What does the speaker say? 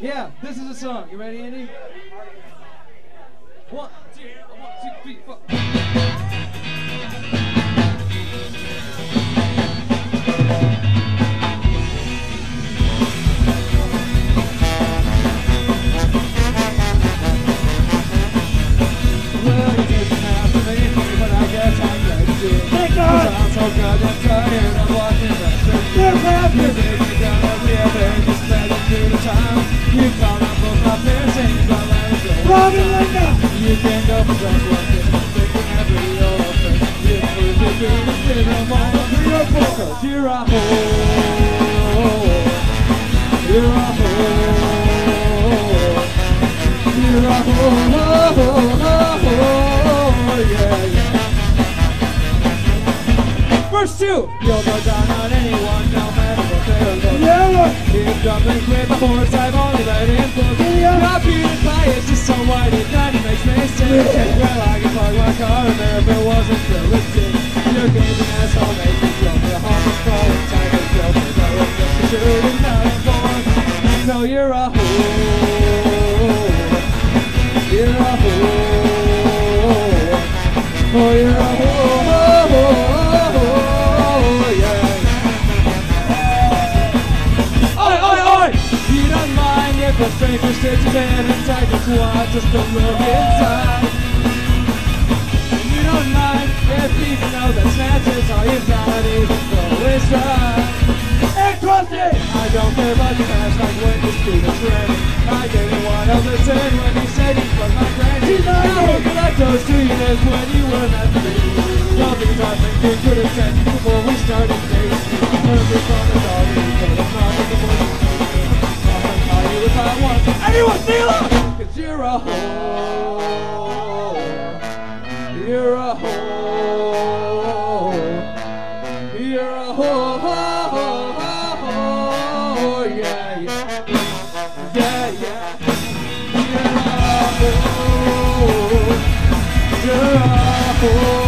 Yeah, this is a song. You ready, Andy? One, two, one, two, three, four. Well, you didn't have me, but I guess I let you. Thank God. I'm so goddamn tired of watching that shit. Never let it go. You can't go for just one thing, thinking every other thing. You prove you're doing the shit I'm on through your book, 'cause you're a whore. You're a whore. You're a whore, yeah, yeah. Verse 2 You'll go down on anyone, no matter what they're looking Yeah. Keep jumping with the horse, I've only so white it makes sick. Well, I could park my car in there if it wasn't for realistic Your gazing asshole makes me jump The homeless crawling tiger jumper That was just a shooting night for No, you're a a stranger sits in bed inside your quad just to look inside. And You don't mind if people know that snatches you got even though it's dry. And crusty! I don't care about the past when you speak a trend. I didn't want to listen when you said you was my friend. He's not Now here. look at those two years when you were to be. All these I think you could have said before we started I want. Anyone sing along? Cause you're a whore. You're a whore. You're a whore. Yeah, yeah. Yeah, yeah. You're a whore. You're a whore.